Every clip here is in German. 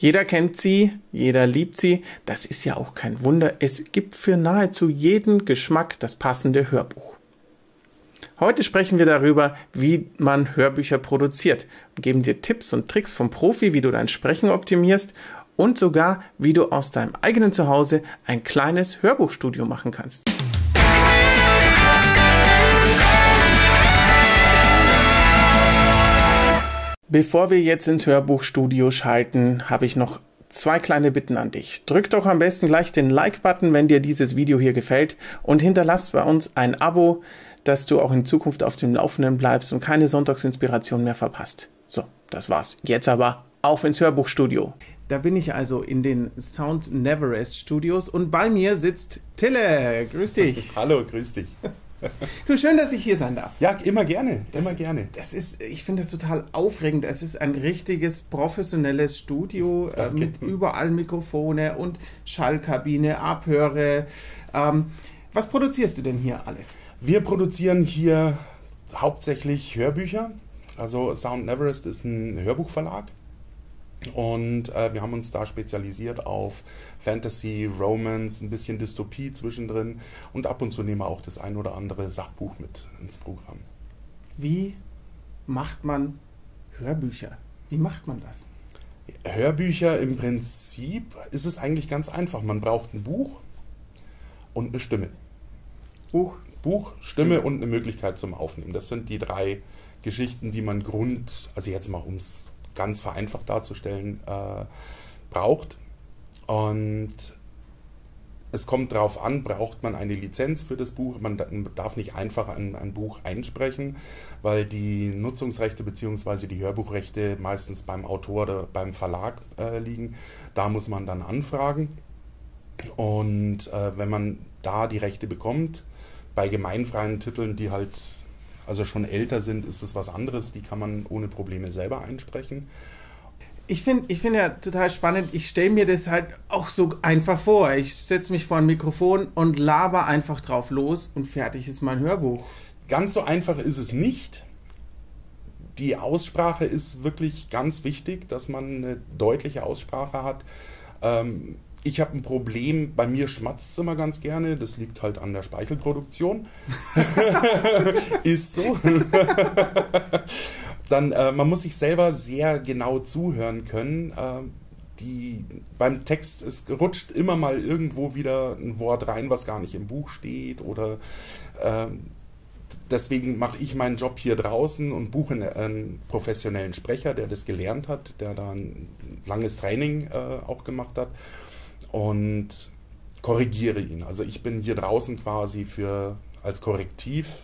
Jeder kennt sie, jeder liebt sie. Das ist ja auch kein Wunder. Es gibt für nahezu jeden Geschmack das passende Hörbuch. Heute sprechen wir darüber, wie man Hörbücher produziert und geben dir Tipps und Tricks vom Profi, wie du dein Sprechen optimierst und sogar, wie du aus deinem eigenen Zuhause ein kleines Hörbuchstudio machen kannst. Bevor wir jetzt ins Hörbuchstudio schalten, habe ich noch zwei kleine Bitten an dich. Drück doch am besten gleich den Like-Button, wenn dir dieses Video hier gefällt und hinterlass bei uns ein Abo, dass du auch in Zukunft auf dem Laufenden bleibst und keine Sonntagsinspiration mehr verpasst. So, das war's. Jetzt aber auf ins Hörbuchstudio. Da bin ich also in den Sound Neverest Studios und bei mir sitzt Tille. Grüß dich. Hallo, grüß dich. Du, schön, dass ich hier sein darf. Ja, immer gerne, das, immer gerne. Das ist, ich finde das total aufregend. Es ist ein richtiges professionelles Studio äh, mit überall Mikrofone und Schallkabine, Abhöre. Ähm, was produzierst du denn hier alles? Wir produzieren hier hauptsächlich Hörbücher. Also Sound Neverest ist ein Hörbuchverlag. Und äh, wir haben uns da spezialisiert auf Fantasy, Romance, ein bisschen Dystopie zwischendrin und ab und zu nehmen wir auch das ein oder andere Sachbuch mit ins Programm. Wie macht man Hörbücher? Wie macht man das? Hörbücher im Prinzip ist es eigentlich ganz einfach. Man braucht ein Buch und eine Stimme. Buch, Buch, Stimme, Stimme. und eine Möglichkeit zum Aufnehmen. Das sind die drei Geschichten, die man Grund, also jetzt mal ums ganz vereinfacht darzustellen, äh, braucht. Und es kommt darauf an, braucht man eine Lizenz für das Buch. Man darf nicht einfach ein, ein Buch einsprechen, weil die Nutzungsrechte bzw. die Hörbuchrechte meistens beim Autor oder beim Verlag äh, liegen. Da muss man dann anfragen. Und äh, wenn man da die Rechte bekommt, bei gemeinfreien Titeln, die halt also schon älter sind, ist es was anderes. Die kann man ohne Probleme selber einsprechen. Ich finde ich find ja total spannend, ich stelle mir das halt auch so einfach vor. Ich setze mich vor ein Mikrofon und laber einfach drauf los und fertig ist mein Hörbuch. Ganz so einfach ist es nicht. Die Aussprache ist wirklich ganz wichtig, dass man eine deutliche Aussprache hat. Ähm, ich habe ein Problem, bei mir schmatzt es immer ganz gerne, das liegt halt an der Speichelproduktion. Ist so. Dann, äh, man muss sich selber sehr genau zuhören können. Äh, die, beim Text, es rutscht immer mal irgendwo wieder ein Wort rein, was gar nicht im Buch steht oder äh, deswegen mache ich meinen Job hier draußen und buche einen, einen, professionellen Sprecher, der das gelernt hat, der da ein langes Training äh, auch gemacht hat und korrigiere ihn. Also ich bin hier draußen quasi für als Korrektiv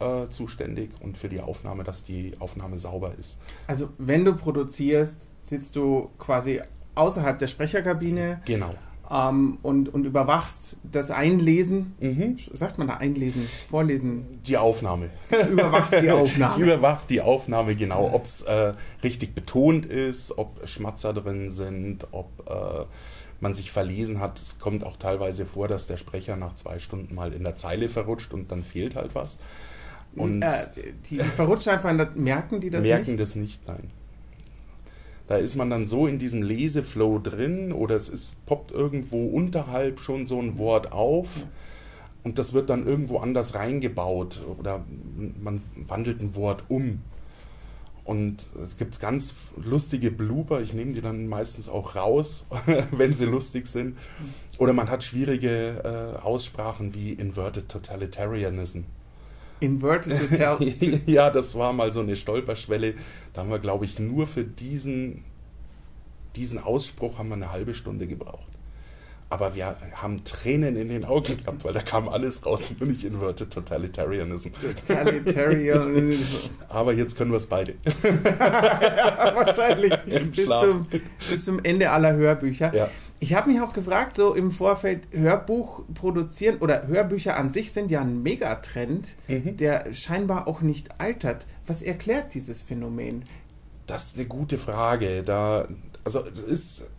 äh, zuständig und für die Aufnahme, dass die Aufnahme sauber ist. Also wenn du produzierst, sitzt du quasi außerhalb der Sprecherkabine. Genau. Ähm, und, und überwachst das Einlesen. Mhm. Sagt man da Einlesen, Vorlesen? Die Aufnahme. Überwachst die Aufnahme. Ich überwache die Aufnahme genau, ob es äh, richtig betont ist, ob Schmatzer drin sind, ob äh, man sich verlesen hat. Es kommt auch teilweise vor, dass der Sprecher nach zwei Stunden mal in der Zeile verrutscht und dann fehlt halt was. Und äh, die, die verrutschen einfach, merken die das merken nicht? Merken das nicht, nein. Da ist man dann so in diesem Leseflow drin oder es ist, poppt irgendwo unterhalb schon so ein Wort auf und das wird dann irgendwo anders reingebaut oder man wandelt ein Wort um. Und es gibt ganz lustige Blooper, ich nehme die dann meistens auch raus, wenn sie lustig sind. Oder man hat schwierige äh, Aussprachen wie Inverted Totalitarianism. Inverted Totalitarianism? ja, das war mal so eine Stolperschwelle. Da haben wir, glaube ich, nur für diesen, diesen Ausspruch haben wir eine halbe Stunde gebraucht aber wir haben Tränen in den Augen gehabt, weil da kam alles raus, nur nicht Inverted Totalitarianism. Totalitarianism. aber jetzt können wir es beide. Wahrscheinlich. Bis zum, bis zum, Ende aller Hörbücher. Ja. Ich habe mich auch gefragt, so im Vorfeld, Hörbuch produzieren oder Hörbücher an sich sind ja ein Megatrend, mhm. der scheinbar auch nicht altert. Was erklärt dieses Phänomen? Das ist eine gute Frage. Da, also es ist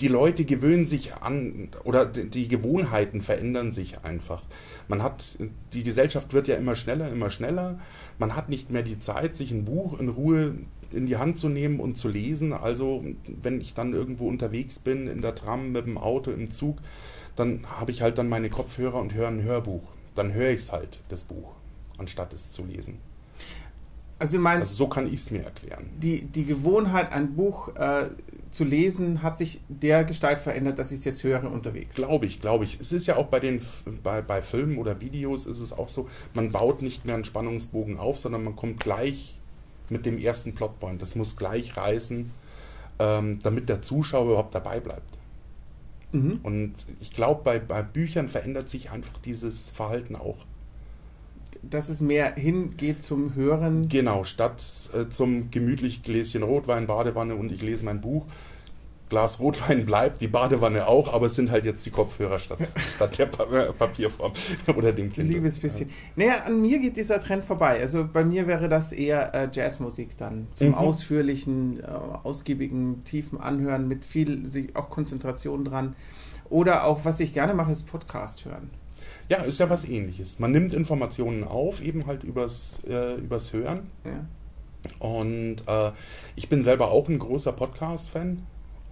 die Leute gewöhnen sich an oder die Gewohnheiten verändern sich einfach. Man hat, die Gesellschaft wird ja immer schneller, immer schneller. Man hat nicht mehr die Zeit, sich ein Buch in Ruhe in die Hand zu nehmen und zu lesen. Also wenn ich dann irgendwo unterwegs bin, in der Tram, mit dem Auto, im Zug, dann habe ich halt dann meine Kopfhörer und höre ein Hörbuch. Dann höre ich es halt, das Buch, anstatt es zu lesen. Also, meinst, also so kann ich es mir erklären. Die, die Gewohnheit, ein Buch äh, zu lesen, hat sich der Gestalt verändert, dass ich es jetzt höre unterwegs. Glaube ich, glaube ich. Es ist ja auch bei den bei, bei Filmen oder Videos ist es auch so, man baut nicht mehr einen Spannungsbogen auf, sondern man kommt gleich mit dem ersten Plotpoint. Das muss gleich reißen, ähm, damit der Zuschauer überhaupt dabei bleibt. Mhm. Und ich glaube, bei, bei Büchern verändert sich einfach dieses Verhalten auch dass es mehr hingeht zum Hören. Genau, statt äh, zum gemütlich Gläschen Rotwein, Badewanne und ich lese mein Buch. Glas Rotwein bleibt, die Badewanne auch, aber es sind halt jetzt die Kopfhörer statt, statt der pa äh, Papierform oder dem Kindle. Liebes bisschen. Ja. Naja, an mir geht dieser Trend vorbei. Also bei mir wäre das eher äh, Jazzmusik dann. Zum mhm. ausführlichen, äh, ausgiebigen, tiefen Anhören mit viel auch Konzentration dran. Oder auch, was ich gerne mache, ist Podcast hören. Ja, ist ja was ähnliches. Man nimmt Informationen auf, eben halt übers, äh, übers Hören. Ja. Und äh, ich bin selber auch ein großer Podcast-Fan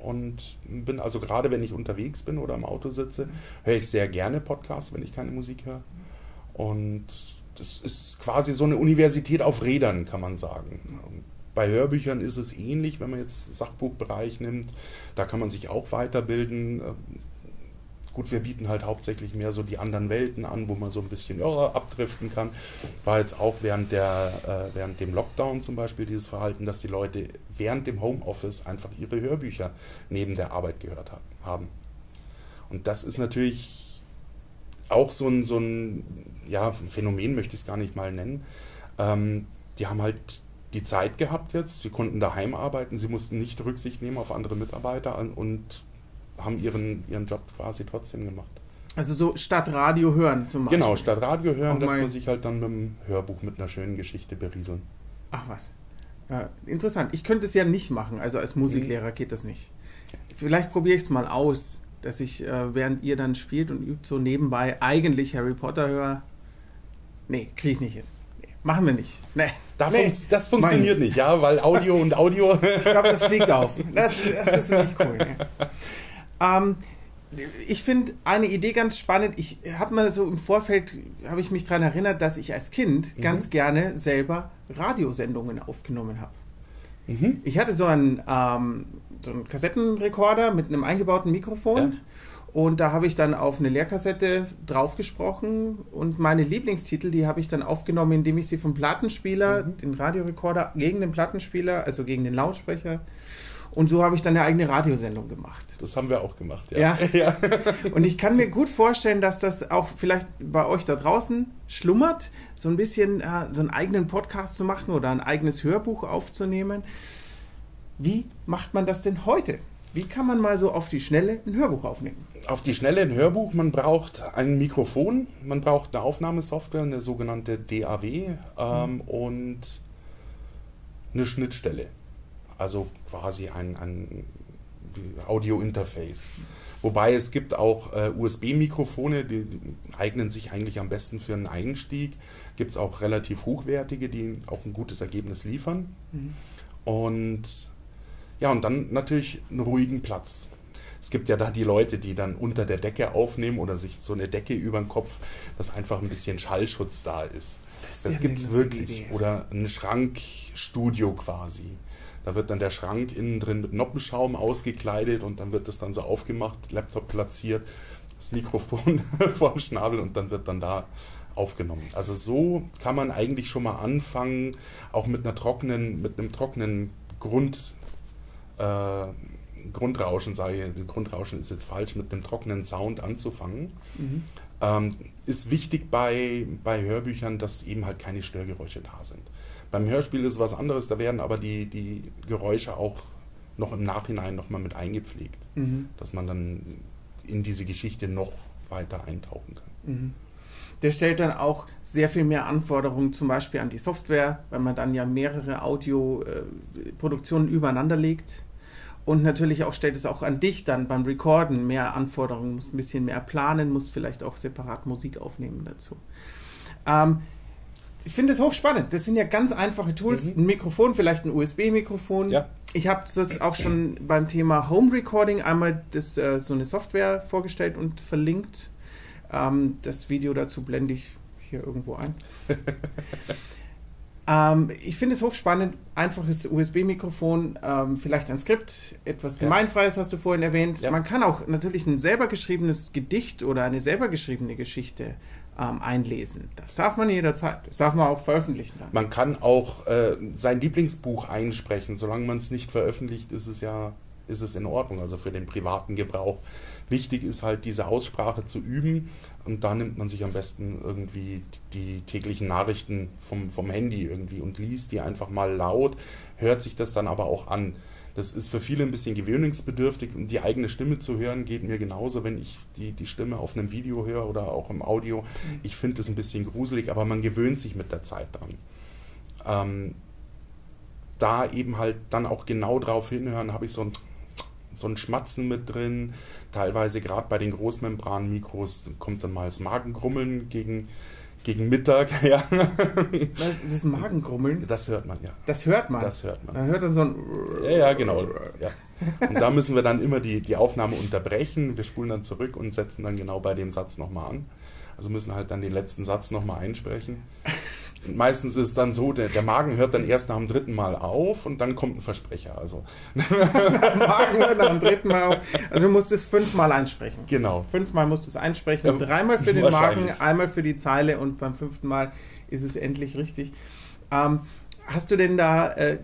und bin also gerade, wenn ich unterwegs bin oder im Auto sitze, höre ich sehr gerne Podcasts, wenn ich keine Musik höre. Und das ist quasi so eine Universität auf Rädern, kann man sagen. Bei Hörbüchern ist es ähnlich, wenn man jetzt Sachbuchbereich nimmt. Da kann man sich auch weiterbilden. Gut, wir bieten halt hauptsächlich mehr so die anderen Welten an, wo man so ein bisschen ja, abdriften kann. War jetzt auch während, der, äh, während dem Lockdown zum Beispiel dieses Verhalten, dass die Leute während dem Homeoffice einfach ihre Hörbücher neben der Arbeit gehört haben. Und das ist natürlich auch so ein, so ein ja, Phänomen, möchte ich es gar nicht mal nennen. Ähm, die haben halt die Zeit gehabt jetzt, sie konnten daheim arbeiten, sie mussten nicht Rücksicht nehmen auf andere Mitarbeiter und haben ihren, ihren Job quasi trotzdem gemacht. Also so statt Radio hören zum Beispiel. Genau, statt Radio hören, dass man sich halt dann mit dem Hörbuch mit einer schönen Geschichte berieseln. Ach was. Ja, interessant. Ich könnte es ja nicht machen. Also als Musiklehrer geht das nicht. Vielleicht probiere ich es mal aus, dass ich, äh, während ihr dann spielt und übt, so nebenbei eigentlich Harry Potter höre. Nee, kriege ich nicht hin. Nee, machen wir nicht. Nee. Da nee. Fun das funktioniert mein. nicht, ja, weil Audio und Audio. ich glaube, das fliegt auf. Das, das ist nicht cool. Nee. Ähm, ich finde eine Idee ganz spannend. Ich habe mal so im Vorfeld, habe ich mich daran erinnert, dass ich als Kind mhm. ganz gerne selber Radiosendungen aufgenommen habe. Mhm. Ich hatte so einen, ähm, so einen Kassettenrekorder mit einem eingebauten Mikrofon. Ja. Und da habe ich dann auf eine Leerkassette draufgesprochen und meine Lieblingstitel, die habe ich dann aufgenommen, indem ich sie vom Plattenspieler, mhm. den Radiorekorder, gegen den Plattenspieler, also gegen den Lautsprecher, und so habe ich dann eine eigene Radiosendung gemacht. Das haben wir auch gemacht, ja. ja. ja. Und ich kann mir gut vorstellen, dass das auch vielleicht bei euch da draußen schlummert, so ein bisschen äh, so einen eigenen Podcast zu machen oder ein eigenes Hörbuch aufzunehmen. Wie macht man das denn heute? Wie kann man mal so auf die Schnelle ein Hörbuch aufnehmen? Auf die Schnelle ein Hörbuch, man braucht ein Mikrofon, man braucht eine Aufnahmesoftware, eine sogenannte DAW ähm, mhm. und eine Schnittstelle also quasi ein, ein Audio-Interface. Wobei es gibt auch äh, USB-Mikrofone, die, die, eignen sich eigentlich am besten für einen Einstieg. Gibt es auch relativ hochwertige, die auch ein gutes Ergebnis liefern. Mhm. Und ja, und dann natürlich einen ruhigen Platz. Es gibt ja da die Leute, die dann unter der Decke aufnehmen oder sich so eine Decke über den Kopf, dass einfach ein bisschen Schallschutz da ist. Das, das ja gibt es wirklich. Idee. Oder ein Schrankstudio quasi. Da wird dann der Schrank innen drin mit Noppenschaum ausgekleidet und dann wird das dann so aufgemacht, Laptop platziert, das Mikrofon vorm Schnabel und dann wird dann da aufgenommen. Also so kann man eigentlich schon mal anfangen, auch mit einer trockenen, mit einem trockenen Grund, äh, Grundrauschen, sage ich, Grundrauschen ist jetzt falsch, mit einem trockenen Sound anzufangen. Mhm. Ähm, ist wichtig bei, bei Hörbüchern, dass eben halt keine Störgeräusche da sind. Beim Hörspiel ist was anderes, da werden aber die, die Geräusche auch noch im Nachhinein nochmal mit eingepflegt, mhm. dass man dann in diese Geschichte noch weiter eintauchen kann. Mhm. Der stellt dann auch sehr viel mehr Anforderungen zum Beispiel an die Software, weil man dann ja mehrere Audioproduktionen übereinander legt. Und natürlich auch stellt es auch an dich dann beim Recorden mehr Anforderungen, musst ein bisschen mehr planen, musst vielleicht auch separat Musik aufnehmen dazu. Ähm, ich finde es hochspannend. Das sind ja ganz einfache Tools. Mhm. Ein Mikrofon, vielleicht ein USB-Mikrofon. Ja. Ich habe das auch schon beim Thema Home Recording einmal das, äh, so eine Software vorgestellt und verlinkt. Ähm, das Video dazu blende ich hier irgendwo ein. ähm, ich finde es hochspannend. Einfaches USB-Mikrofon, ähm, vielleicht ein Skript, etwas Gemeinfreies hast du vorhin erwähnt. Ja. Man kann auch natürlich ein selber geschriebenes Gedicht oder eine selber geschriebene Geschichte ähm, einlesen. Das darf man jederzeit. Das darf man auch veröffentlichen. Dann. Man kann auch äh, sein Lieblingsbuch einsprechen. Solange man es nicht veröffentlicht, ist es ja ist es in Ordnung, also für den privaten Gebrauch. Wichtig ist halt diese Aussprache zu üben und da nimmt man sich am besten irgendwie die täglichen Nachrichten vom, vom Handy irgendwie und liest die einfach mal laut, hört sich das dann aber auch an. Das ist für viele ein bisschen gewöhnungsbedürftig und die eigene Stimme zu hören geht mir genauso, wenn ich die, die Stimme auf einem Video höre oder auch im Audio. Mhm. Ich finde das ein bisschen gruselig, aber man gewöhnt sich mit der Zeit dran. Ähm, da eben halt dann auch genau drauf hinhören, habe ich so ein, so ein Schmatzen mit drin. Teilweise gerade bei den Großmembran-Mikros kommt dann mal das Magengrummeln gegen, gegen Mittag, ja. Das ist Magengrummeln? Das hört man, ja. Das hört man? Das hört man. Man hört dann so ein... Ja, ja, genau. Ja. Und da müssen wir dann immer die, die Aufnahme unterbrechen. Wir spulen dann zurück und setzen dann genau bei dem Satz nochmal an. Also müssen halt dann den letzten Satz nochmal einsprechen. Meistens ist es dann so, der, der, Magen hört dann erst nach dem dritten Mal auf und dann kommt ein Versprecher. Also. der Magen hört nach dem dritten Mal auf. Also du musst es fünfmal einsprechen. Genau. Fünfmal musst du es einsprechen. Ja, Dreimal für den Magen, einmal für die Zeile und beim fünften Mal ist es endlich richtig. Ähm, hast du denn da äh,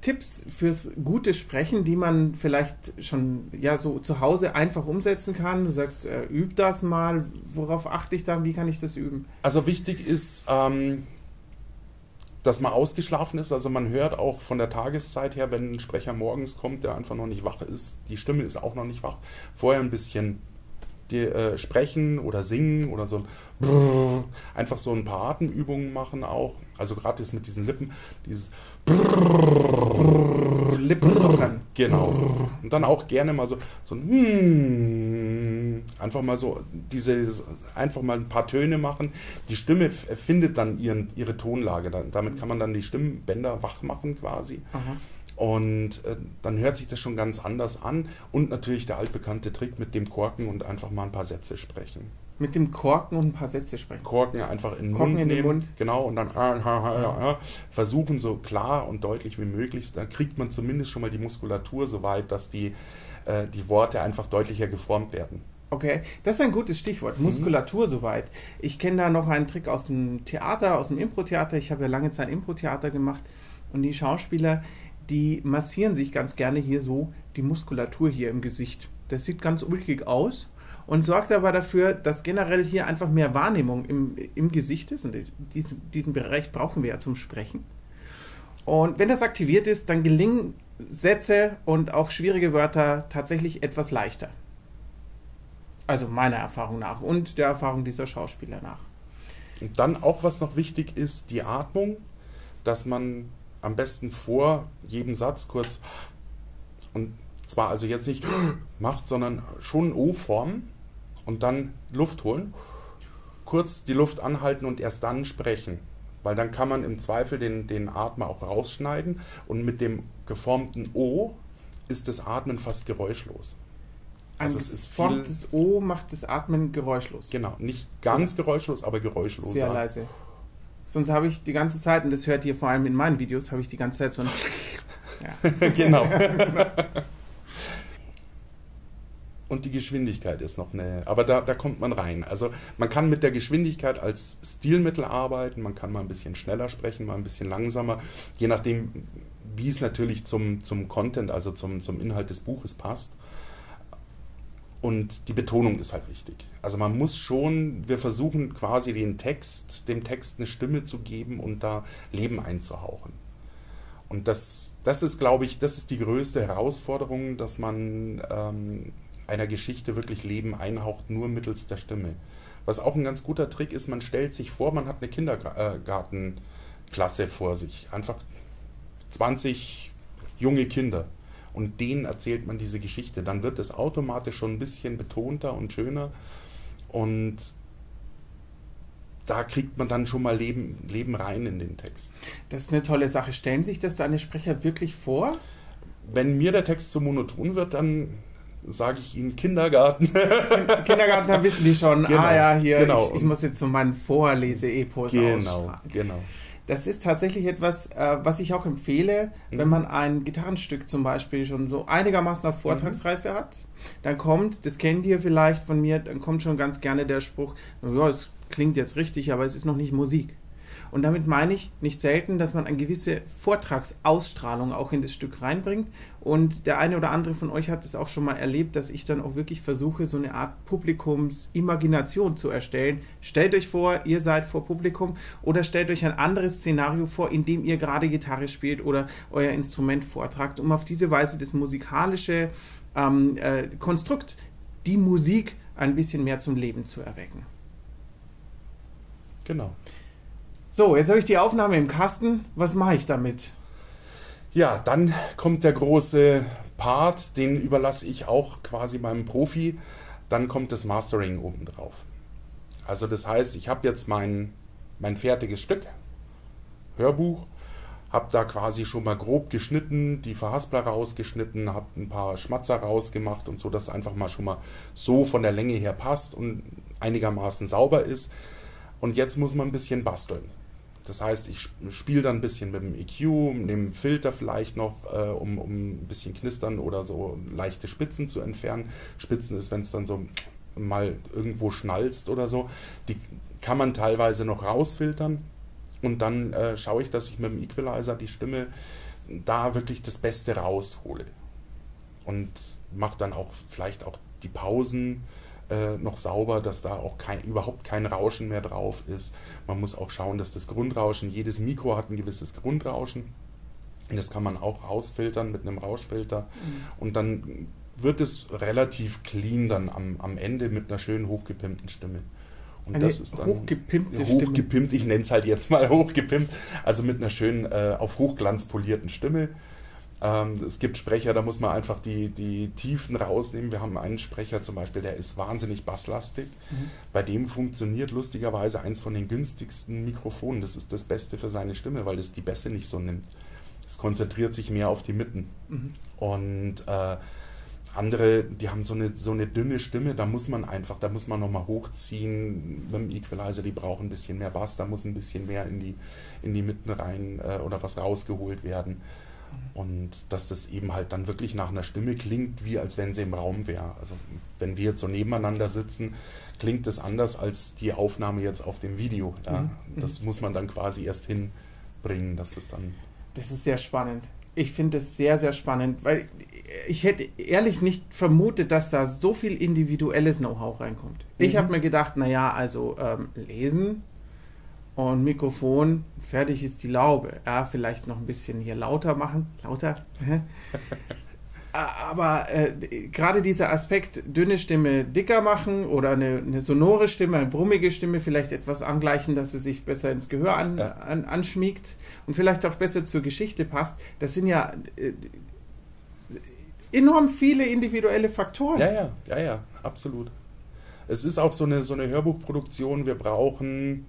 Tipps fürs gute Sprechen, die man vielleicht schon ja so zu Hause einfach umsetzen kann? Du sagst, äh, üb das mal. Worauf achte ich da? Wie kann ich das üben? Also wichtig ist, ähm, dass man ausgeschlafen ist. Also man hört auch von der Tageszeit her, wenn ein Sprecher morgens kommt, der einfach noch nicht wach ist, die Stimme ist auch noch nicht wach. Vorher ein bisschen die, äh, sprechen oder singen oder so Brrr, einfach so ein paar Atemübungen machen auch. Also gerade das mit diesen Lippen, dieses Brrr, Lippen lockern. Genau. Und dann auch gerne mal so, so ein hm, einfach mal so diese einfach mal ein paar Töne machen. Die Stimme findet dann ihren, ihre Tonlage. Damit kann man dann die Stimmbänder wach machen quasi. Aha. Und äh, dann hört sich das schon ganz anders an. Und natürlich der altbekannte Trick mit dem Korken und einfach mal ein paar Sätze sprechen. Mit dem Korken und ein paar Sätze sprechen. Korken einfach in den Korken Mund in nehmen. Den Mund. Genau, und dann äh, versuchen so klar und deutlich wie möglich. Da kriegt man zumindest schon mal die Muskulatur so weit, dass die, äh, die Worte einfach deutlicher geformt werden. Okay, das ist ein gutes Stichwort. Mhm. Muskulatur soweit. Ich kenne da noch einen Trick aus dem Theater, aus dem Impro-Theater. Ich habe ja lange Zeit Impro-Theater gemacht. Und die Schauspieler, die massieren sich ganz gerne hier so die Muskulatur hier im Gesicht. Das sieht ganz ulkig aus und sorgt aber dafür, dass generell hier einfach mehr Wahrnehmung im, im Gesicht ist. Und diesen, diesen Bereich brauchen wir ja zum Sprechen. Und wenn das aktiviert ist, dann gelingen Sätze und auch schwierige Wörter tatsächlich etwas leichter. Also meiner Erfahrung nach und der Erfahrung dieser Schauspieler nach. Und dann auch, was noch wichtig ist, die Atmung, dass man am besten vor jedem Satz kurz und zwar also jetzt nicht macht, sondern schon O-Form und dann Luft holen, kurz die Luft anhalten und erst dann sprechen. Weil dann kann man im Zweifel den, den Atmer auch rausschneiden und mit dem geformten O ist das Atmen fast geräuschlos. Ein also es ist geformtes O macht das Atmen geräuschlos. Genau, nicht ganz geräuschlos, aber geräuschlos. Sehr leise. Sonst habe ich die ganze Zeit, und das hört ihr vor allem in meinen Videos, habe ich die ganze Zeit so ein. Ja. genau. und die Geschwindigkeit ist noch eine, aber da, da kommt man rein. Also man kann mit der Geschwindigkeit als Stilmittel arbeiten, man kann mal ein bisschen schneller sprechen, mal ein bisschen langsamer, je nachdem, wie es natürlich zum, zum Content, also zum, zum Inhalt des Buches passt. Und die Betonung ist halt wichtig. Also man muss schon, wir versuchen quasi den Text, dem Text eine Stimme zu geben und da Leben einzuhauchen. Und das, das ist, glaube ich, das ist die größte Herausforderung, dass man ähm, einer Geschichte wirklich Leben einhaucht, nur mittels der Stimme. Was auch ein ganz guter Trick ist, man stellt sich vor, man hat eine Kindergartenklasse vor sich. Einfach 20 junge Kinder und denen erzählt man diese Geschichte. Dann wird es automatisch schon ein bisschen betonter und schöner und da kriegt man dann schon mal Leben, Leben rein in den Text. Das ist eine tolle Sache. Stellen sich das deine Sprecher wirklich vor? Wenn mir der Text zu monoton wird, dann sage ich ihnen Kindergarten. Kindergarten, da wissen die schon, ah genau, ah ja, hier, genau. ich, ich, muss jetzt so meinen Vorlese-Epos Genau, genau. Das ist tatsächlich etwas, äh, was ich auch empfehle, mhm. wenn man ein Gitarrenstück zum Beispiel schon so einigermaßen auf Vortragsreife mhm. hat. Dann kommt, das kennt ihr vielleicht von mir, dann kommt schon ganz gerne der Spruch, ja, es klingt jetzt richtig, aber es ist noch nicht Musik. Und damit meine ich nicht selten, dass man eine gewisse Vortragsausstrahlung auch in das Stück reinbringt. Und der eine oder andere von euch hat es auch schon mal erlebt, dass ich dann auch wirklich versuche, so eine Art Publikumsimagination zu erstellen. Stellt euch vor, ihr seid vor Publikum oder stellt euch ein anderes Szenario vor, in dem ihr gerade Gitarre spielt oder euer Instrument vortragt, um auf diese Weise das musikalische ähm, äh, Konstrukt, die Musik ein bisschen mehr zum Leben zu erwecken. Genau. So, jetzt habe ich die Aufnahme im Kasten. Was mache ich damit? Ja, dann kommt der große Part, den überlasse ich auch quasi meinem Profi. Dann kommt das Mastering oben drauf. Also das heißt, ich habe jetzt mein, mein fertiges Stück, Hörbuch, habe da quasi schon mal grob geschnitten, die Verhaspler rausgeschnitten, habe ein paar Schmatzer rausgemacht und so, dass es einfach mal schon mal so von der Länge her passt und einigermaßen sauber ist. Und jetzt muss man ein bisschen basteln. Das heißt, ich spiele dann ein bisschen mit dem EQ, nehme Filter vielleicht noch, äh, um, um ein bisschen knistern oder so leichte Spitzen zu entfernen. Spitzen ist, wenn es dann so mal irgendwo schnalzt oder so. Die kann man teilweise noch rausfiltern. Und dann äh, schaue ich, dass ich mit dem Equalizer die Stimme da wirklich das Beste raushole. Und mache dann auch vielleicht auch die Pausen äh, noch sauber, dass da auch kein, überhaupt kein Rauschen mehr drauf ist. Man muss auch schauen, dass das Grundrauschen, jedes Mikro hat ein gewisses Grundrauschen. Das kann man auch rausfiltern mit einem Rauschfilter. Mhm. Und dann wird es relativ clean dann am, am Ende mit einer schönen hochgepimpten Stimme. Und Eine das ist dann hochgepimpte hochgepimpt, ich nenne es halt jetzt mal hochgepimpt, also mit einer schönen äh, auf Hochglanz polierten Stimme. Ähm, es gibt Sprecher, da muss man einfach die, die Tiefen rausnehmen. Wir haben einen Sprecher zum Beispiel, der ist wahnsinnig basslastig. Mhm. Bei dem funktioniert lustigerweise eins von den günstigsten Mikrofonen. Das ist das Beste für seine Stimme, weil es die Bässe nicht so nimmt. Es konzentriert sich mehr auf die Mitten. Mhm. Und äh, andere, die haben so eine, so eine dünne Stimme, da muss man einfach, da muss man nochmal hochziehen mit dem Equalizer, die brauchen ein bisschen mehr Bass, da muss ein bisschen mehr in die, in die Mitten rein äh, oder was rausgeholt werden. Und dass das eben halt dann wirklich nach einer Stimme klingt, wie als wenn sie im Raum wäre. Also wenn wir jetzt so nebeneinander sitzen, klingt das anders als die Aufnahme jetzt auf dem Video. Ja? Mhm. Das muss man dann quasi erst hinbringen, dass das dann. Das ist sehr spannend. Ich finde es sehr, sehr spannend, weil ich hätte ehrlich nicht vermutet, dass da so viel individuelles Know-how reinkommt. Mhm. Ich habe mir gedacht, naja, also ähm, lesen, und Mikrofon, fertig ist die Laube. Ja, vielleicht noch ein bisschen hier lauter machen. Lauter. Aber äh, gerade dieser Aspekt, dünne Stimme dicker machen oder eine, eine, sonore Stimme, eine brummige Stimme vielleicht etwas angleichen, dass sie sich besser ins Gehör an, an, anschmiegt und vielleicht auch besser zur Geschichte passt, das sind ja äh, enorm viele individuelle Faktoren. Ja, ja, ja, ja, absolut. Es ist auch so eine, so eine Hörbuchproduktion, wir brauchen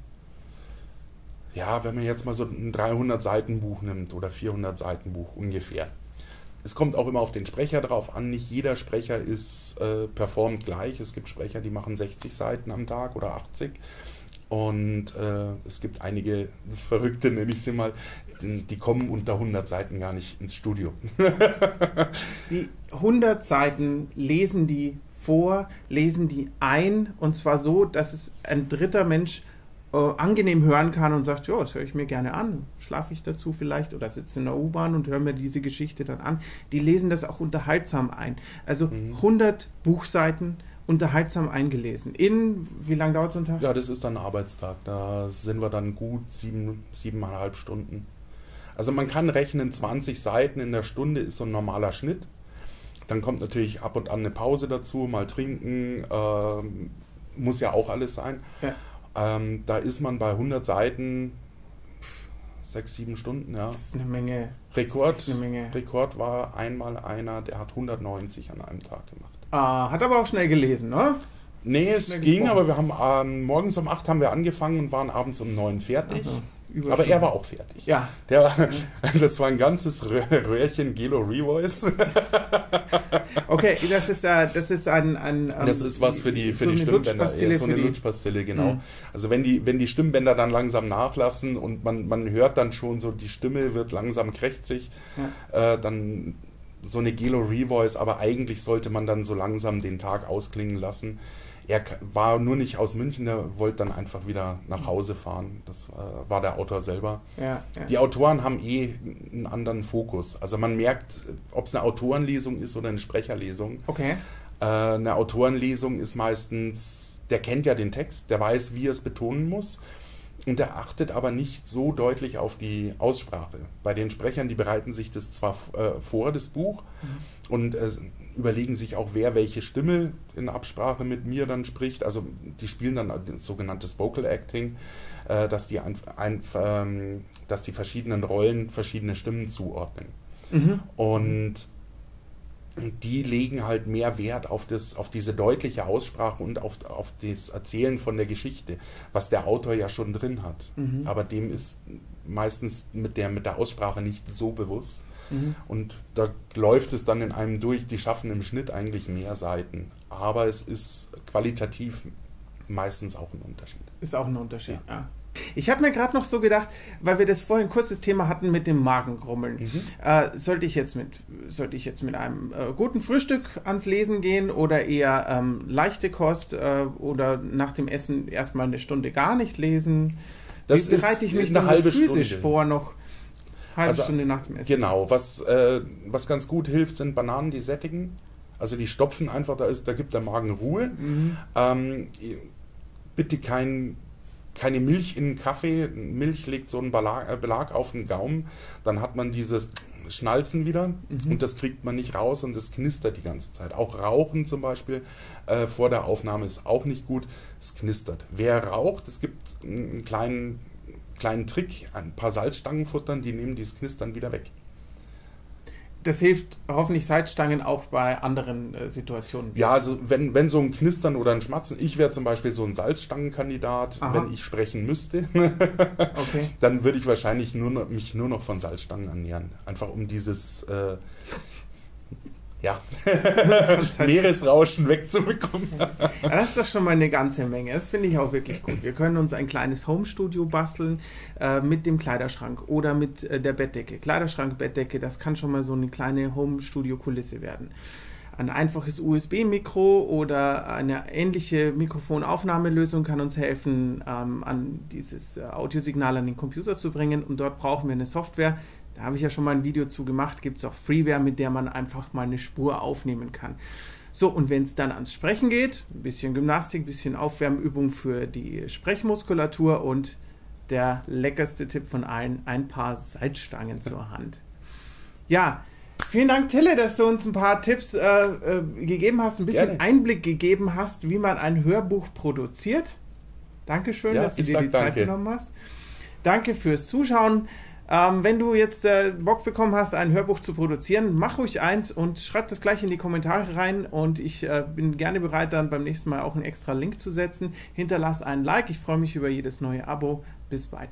ja, wenn man jetzt mal so ein 300 Seiten Buch nimmt oder 400 Seiten Buch ungefähr. Es kommt auch immer auf den Sprecher drauf an. Nicht jeder Sprecher ist äh, performt gleich. Es gibt Sprecher, die machen 60 Seiten am Tag oder 80. Und äh, es gibt einige Verrückte, nenne ich sie mal, die, die, kommen unter 100 Seiten gar nicht ins Studio. die 100 Seiten lesen die vor, lesen die ein und zwar so, dass es ein dritter Mensch äh, angenehm hören kann und sagt, ja, das höre ich mir gerne an. Schlafe ich dazu vielleicht oder sitze in der U-Bahn und höre mir diese Geschichte dann an. Die lesen das auch unterhaltsam ein. Also mhm. 100 Buchseiten unterhaltsam eingelesen. In, wie lange dauert so ein Tag? Ja, das ist dann ein Arbeitstag. Da sind wir dann gut sieben, siebeneinhalb Stunden. Also man kann rechnen, 20 Seiten in der Stunde ist so ein normaler Schnitt. Dann kommt natürlich ab und an eine Pause dazu, mal trinken, äh, muss ja auch alles sein. Ja. Ähm, da ist man bei 100 Seiten sechs, sieben Stunden, ja. Das ist eine Menge. Rekord, eine Menge. Rekord war einmal einer, der hat 190 an einem Tag gemacht. Ah, hat aber auch schnell gelesen, ne? Nee, es ging, gesprochen. aber wir haben ähm, morgens um 8 haben wir angefangen und waren abends um 9 fertig. Also. Aber er war auch fertig. Ja. Der, das war ein ganzes Röhrchen Gelo Revoice. okay, das ist, äh, das ist ein, ein um, Das ist was für die, für so die Stimmbänder. Ja, so eine Lutschpastille, genau. Mhm. Also wenn die, wenn die Stimmbänder dann langsam nachlassen und man, man hört dann schon so, die Stimme wird langsam krächzig, ja. äh, dann so eine Gelo Revoice, aber eigentlich sollte man dann so langsam den Tag ausklingen lassen er war nur nicht aus München, der wollte dann einfach wieder nach Hause fahren. Das äh, war der Autor selber. Ja, ja. Die Autoren haben eh einen anderen Fokus. Also man merkt, ob es eine Autorenlesung ist oder eine Sprecherlesung. Okay. Äh, eine Autorenlesung ist meistens, der kennt ja den Text, der weiß, wie er es betonen muss. Und er achtet aber nicht so deutlich auf die Aussprache. Bei den Sprechern, die bereiten sich das zwar äh, vor, das Buch, mhm. und äh, überlegen sich auch, wer welche Stimme in Absprache mit mir dann spricht. Also die spielen dann sogenanntes Vocal Acting, äh, dass, die ein, ein, ähm, dass die verschiedenen Rollen verschiedene Stimmen zuordnen. Mhm. Und die legen halt mehr Wert auf, das, auf diese deutliche Aussprache und auf, auf das Erzählen von der Geschichte, was der Autor ja schon drin hat. Mhm. Aber dem ist meistens mit der, mit der Aussprache nicht so bewusst. Mhm. Und da läuft es dann in einem durch. Die schaffen im Schnitt eigentlich mehr Seiten. Aber es ist qualitativ meistens auch ein Unterschied. Ist auch ein Unterschied, ja. ja. Ich habe mir gerade noch so gedacht, weil wir das vorhin kurz das Thema hatten mit dem Magengrummeln. Mhm. Äh, sollte, ich jetzt mit, sollte ich jetzt mit einem äh, guten Frühstück ans Lesen gehen oder eher ähm, leichte Kost äh, oder nach dem Essen erstmal eine Stunde gar nicht lesen? Das Wie bereite ich mich eine halbe physisch Stunde. vor noch? Halbe also, Stunde nach dem Essen. Genau, was, äh, was ganz gut hilft, sind Bananen, die sättigen. Also die stopfen einfach, da, ist, da gibt der Magen Ruhe. Mhm. Ähm, bitte kein, keine Milch in den Kaffee. Milch legt so einen Belag, äh, Belag auf den Gaumen. Dann hat man dieses Schnalzen wieder mhm. und das kriegt man nicht raus und das knistert die ganze Zeit. Auch Rauchen zum Beispiel äh, vor der Aufnahme ist auch nicht gut. Es knistert. Wer raucht, es gibt einen kleinen kleinen Trick, ein paar Salzstangen futtern, die nehmen dieses Knistern wieder weg. Das hilft hoffentlich Salzstangen auch bei anderen äh, Situationen. Ja, also wenn, wenn so ein Knistern oder ein Schmatzen, ich wäre zum Beispiel so ein Salzstangenkandidat, Aha. wenn ich sprechen müsste, okay. dann würde ich wahrscheinlich nur noch, mich nur noch von Salzstangen ernähren. Einfach um dieses äh, ja, Meeresrauschen wegzubekommen. ja, das ist doch schon mal eine ganze Menge. Das finde ich auch wirklich gut. Wir können uns ein kleines Home-Studio basteln äh, mit dem Kleiderschrank oder mit äh, der Bettdecke. Kleiderschrank, Bettdecke, das kann schon mal so eine kleine Home-Studio-Kulisse werden. Ein einfaches USB-Mikro oder eine ähnliche Mikrofonaufnahmelösung kann uns helfen, ähm, an dieses äh, Audiosignal an den Computer zu bringen. Und dort brauchen wir eine Software, da habe ich ja schon mal ein Video zu gemacht. Gibt es auch Freeware, mit der man einfach mal eine Spur aufnehmen kann. So, und wenn es dann ans Sprechen geht, ein bisschen Gymnastik, ein bisschen Aufwärmübung für die Sprechmuskulatur und der leckerste Tipp von allen, ein paar Salzstangen zur Hand. Ja, vielen Dank, Tille, dass du uns ein paar Tipps äh, äh, gegeben hast, ein bisschen Gerne. Einblick gegeben hast, wie man ein Hörbuch produziert. Dankeschön, ja, dass du dir die Zeit genommen hast. Danke fürs Zuschauen. Ähm, wenn du jetzt äh, Bock bekommen hast, ein Hörbuch zu produzieren, mach ruhig eins und schreib das gleich in die Kommentare rein und ich äh, bin gerne bereit, dann beim nächsten Mal auch einen extra Link zu setzen. Hinterlass einen Like, ich freue mich über jedes neue Abo. Bis bald.